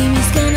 see me sky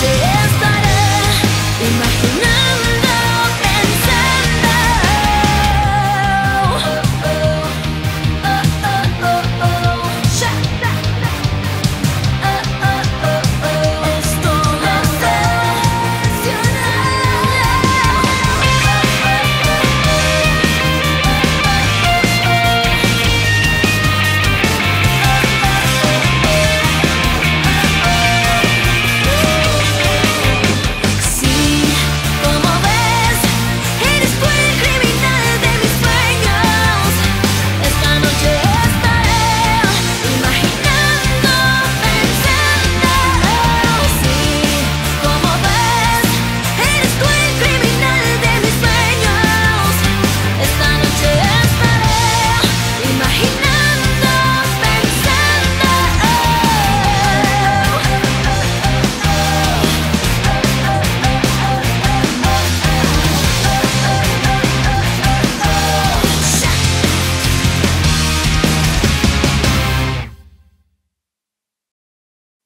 Yeah.